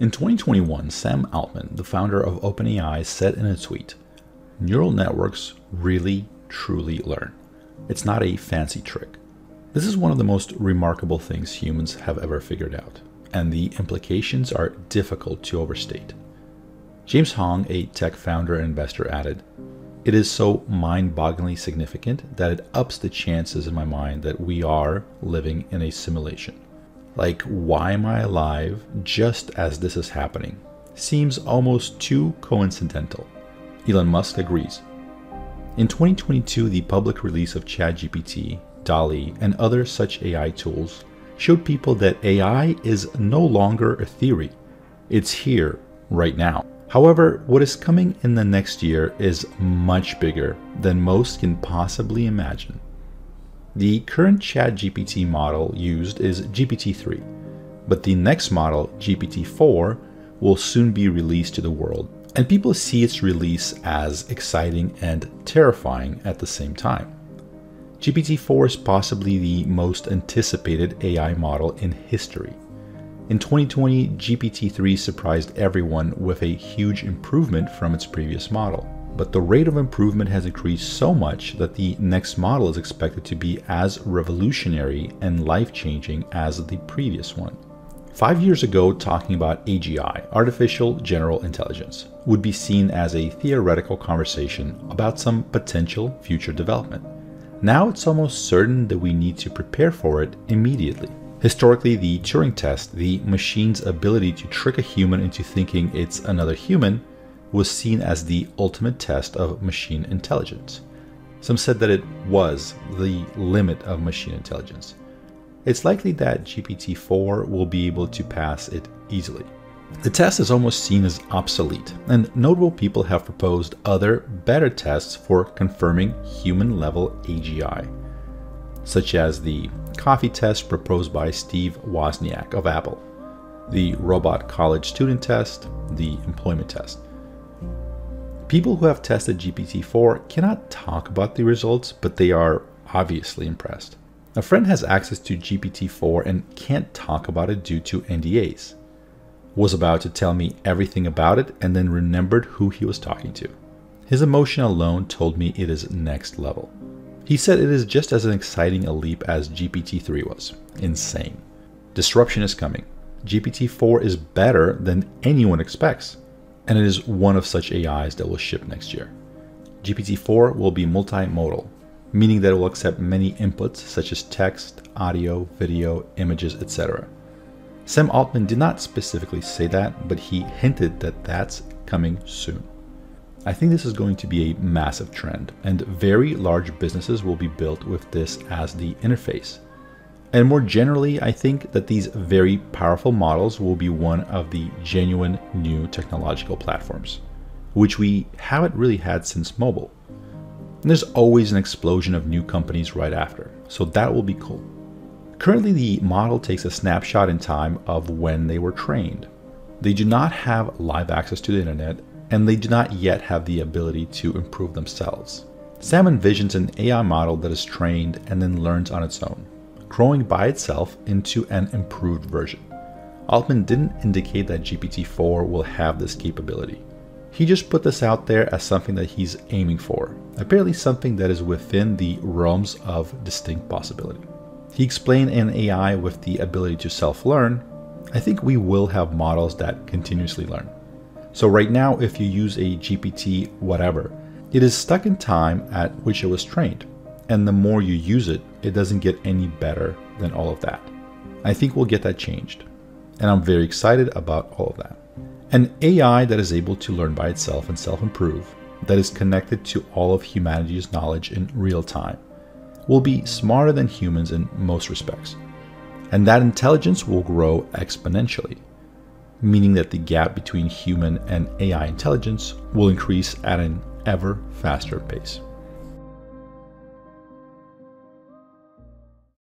In 2021, Sam Altman, the founder of OpenAI, said in a tweet Neural networks really, truly learn. It's not a fancy trick. This is one of the most remarkable things humans have ever figured out, and the implications are difficult to overstate. James Hong, a tech founder and investor, added, It is so mind bogglingly significant that it ups the chances in my mind that we are living in a simulation. Like, why am I alive just as this is happening? Seems almost too coincidental. Elon Musk agrees. In 2022, the public release of ChatGPT, DALL-E, and other such AI tools showed people that AI is no longer a theory. It's here, right now. However, what is coming in the next year is much bigger than most can possibly imagine. The current ChatGPT model used is GPT-3, but the next model, GPT-4, will soon be released to the world, and people see its release as exciting and terrifying at the same time. GPT-4 is possibly the most anticipated AI model in history. In 2020, GPT-3 surprised everyone with a huge improvement from its previous model but the rate of improvement has increased so much that the next model is expected to be as revolutionary and life changing as the previous one. Five years ago, talking about AGI, Artificial General Intelligence, would be seen as a theoretical conversation about some potential future development. Now it's almost certain that we need to prepare for it immediately. Historically, the Turing test, the machine's ability to trick a human into thinking it's another human, was seen as the ultimate test of machine intelligence. Some said that it was the limit of machine intelligence. It's likely that GPT 4 will be able to pass it easily. The test is almost seen as obsolete, and notable people have proposed other, better tests for confirming human level AGI, such as the coffee test proposed by Steve Wozniak of Apple, the robot college student test, the employment test. People who have tested GPT-4 cannot talk about the results, but they are obviously impressed. A friend has access to GPT-4 and can't talk about it due to NDAs. Was about to tell me everything about it and then remembered who he was talking to. His emotion alone told me it is next level. He said it is just as exciting a leap as GPT-3 was. Insane. Disruption is coming. GPT-4 is better than anyone expects and it is one of such AIs that will ship next year. GPT-4 will be multimodal, meaning that it will accept many inputs such as text, audio, video, images, etc. Sam Altman did not specifically say that, but he hinted that that's coming soon. I think this is going to be a massive trend, and very large businesses will be built with this as the interface. And more generally, I think that these very powerful models will be one of the genuine new technological platforms, which we haven't really had since mobile. And there's always an explosion of new companies right after, so that will be cool. Currently, the model takes a snapshot in time of when they were trained. They do not have live access to the internet, and they do not yet have the ability to improve themselves. Sam envisions an AI model that is trained and then learns on its own growing by itself into an improved version. Altman didn't indicate that GPT-4 will have this capability. He just put this out there as something that he's aiming for, apparently something that is within the realms of distinct possibility. He explained an AI with the ability to self-learn, I think we will have models that continuously learn. So right now, if you use a GPT whatever, it is stuck in time at which it was trained and the more you use it, it doesn't get any better than all of that. I think we'll get that changed, and I'm very excited about all of that. An AI that is able to learn by itself and self improve, that is connected to all of humanity's knowledge in real time, will be smarter than humans in most respects. And that intelligence will grow exponentially, meaning that the gap between human and AI intelligence will increase at an ever faster pace.